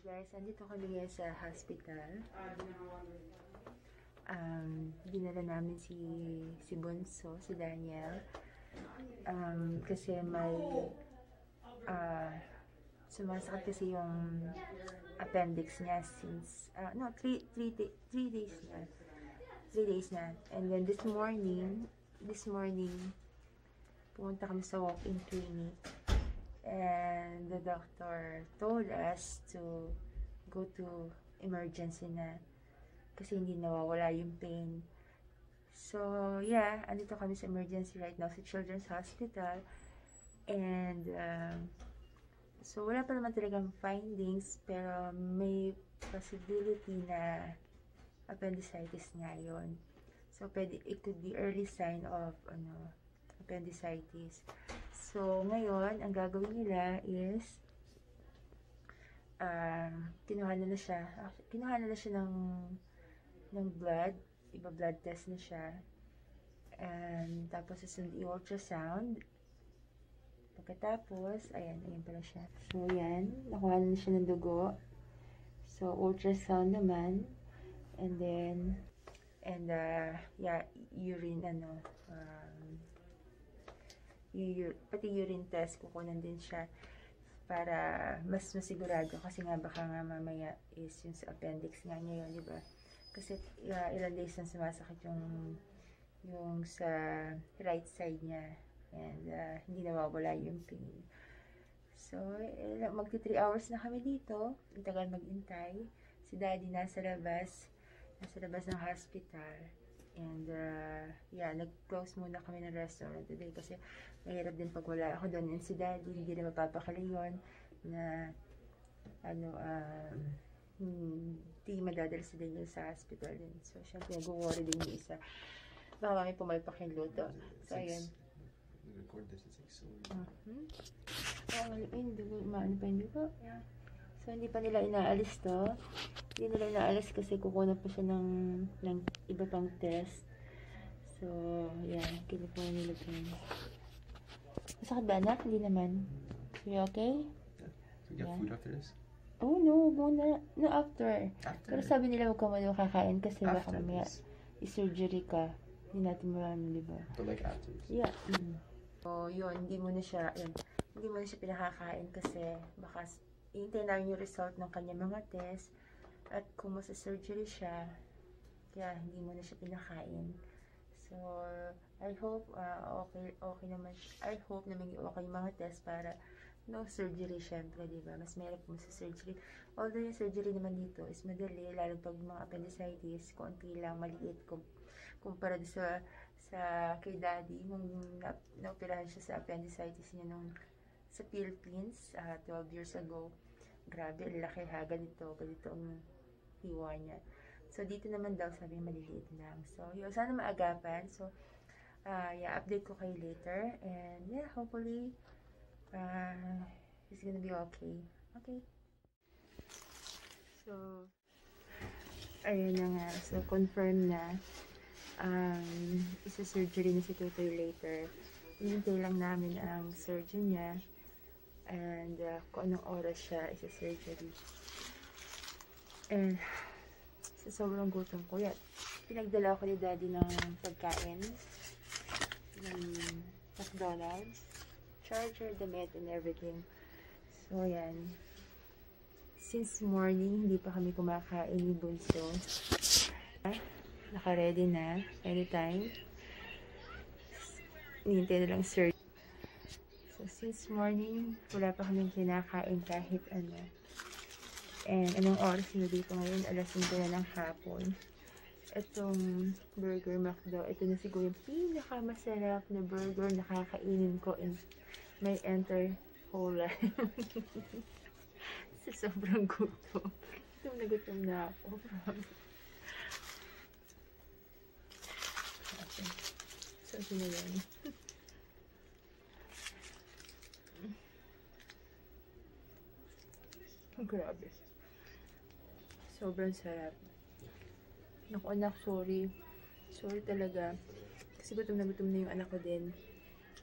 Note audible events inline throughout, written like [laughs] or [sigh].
guys, andito kami ngayon sa hospital. Um, dinala namin si si Bunso, si Daniel. Um, kasi may uh, sumasakit kasi yung appendix niya since, uh, no, 3 three, three, three days na. 3 days na. And then this morning, this morning, pumunta kami sa walk-in clinic. And the doctor told us to go to emergency na kasi hindi nawawala yung pain. So, yeah, andito kami sa emergency right now sa Children's Hospital. And, um, so wala pa naman talagang findings, pero may possibility na appendicitis nga yun. So, pwede, it could be early sign of, ano, appendicitis. So, ngayon, ang gagawin nila is, uh, kinuha nila siya, kinuha nila siya ng, ng blood, iba blood test na siya, and tapos susunod i-ultrasound, pagkatapos, ayan, ayan pala siya. So, yan, nakuha na siya ng dugo, so, ultrasound naman, and then, and, uh, yeah, urine, ano, um, yung, pati urine test, kukunan din siya para mas masigurado kasi nga baka nga mamaya is yung sa appendix nga niya yun, di ba? Kasi uh, ilang days na sumasakit yung yung sa right side niya and uh, hindi nawawala yung pain. So, eh, magti 3 hours na kami dito. Ang tagal maghintay. Si daddy nasa labas. Nasa labas ng hospital. And, uh, yeah, nag-close muna kami ng restaurant today kasi mahirap din pag wala ako doon. And si daddy, hindi na mapapakali yun na, ano, um, hindi madadala si Daniel sa hospital din. So, syempre, nag-worry din yung isa. Baka kami pumalpak yung luto. So, ayun. record this at 6 so Mhm. Oh, mali pa yung dugo. Maano pa yung dugo. So, hindi pa nila inaalis to. Hindi nila inaalis kasi kukuha pa siya ng, ng iba pang test. So, yan. Kinukuha nila po. Masakit ba anak? Hindi naman. So, you okay? we get Yeah. food after this Oh, no. Muna. No, after. after Pero sabi nila huwag ka muna kakain kasi baka after mamaya this i-surgery ka. Hindi natin malaman, di ba? but like after this Yeah. Mm. So, yun, hindi mo na siya, yun, hindi mo na siya pinakakain kasi baka hintay namin yung result ng kanya mga test at kung masa-surgery siya, kaya hindi mo na siya pinakain. So, I hope uh, okay okay naman. I hope na maging okay yung mga test para no surgery syempre, di ba? Mas meron kung sa surgery. Although yung surgery naman dito is madali, lalo pag mga appendicitis, konti lang, maliit kung kumpara sa sa kay daddy nung na, naoperahan siya sa appendicitis niya nung sa Philippines ah, 12 years ago. Grabe, laki ha, ganito, ganito ang hiwa niya. So, dito naman daw, sabi maliliit lang. So, yun, sana maagapan. So, ah yeah, update ko kayo later. And, yeah, hopefully, uh, it's gonna be okay. Okay. So, ayun na nga. So, confirm na um, isa surgery na si Tutoy later. Hinintay lang namin ang surgeon niya and uh, kung anong oras siya isa surgery. And sa sobrang gutom ko yan. Pinagdala ko ni daddy ng pagkain ng McDonald's, charger, damit, and everything. So, yan. Since morning, hindi pa kami kumakain ni Bunso. Naka-ready na anytime. Nihintay na lang sir. So, since morning, wala pa kami kinakain kahit ano. And anong oras na dito ngayon? Alas 5 na ng hapon. Itong Burger McDo, ito na siguro yung pinakamasarap na burger na kakainin ko in my entire whole life. [laughs] Sa sobrang gutom. Gutom na gutom na ako. Okay. So, yan. Grabe. Sobrang sarap. Naku anak, sorry. Sorry talaga. Kasi gutom na gutom na yung anak ko din.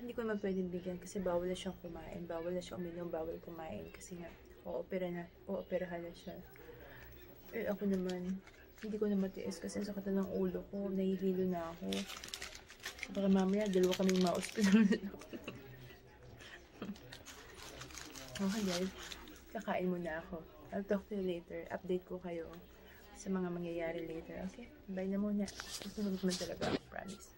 Hindi ko naman pwedeng bigyan kasi bawal na siyang kumain. Bawal na siyang uminom, bawal kumain. Kasi nga, o-opera na, o-operahan na siya. Eh, ako naman, hindi ko na matiis kasi ang sakit na ng ulo ko, nahihilo na ako. Baka mamaya, dalawa kaming ma-hospital. [laughs] okay guys, kakain muna ako. I'll talk to you later. Update ko kayo sa mga mangyayari later. Okay? Bye na muna. Susunod naman talaga. Promise.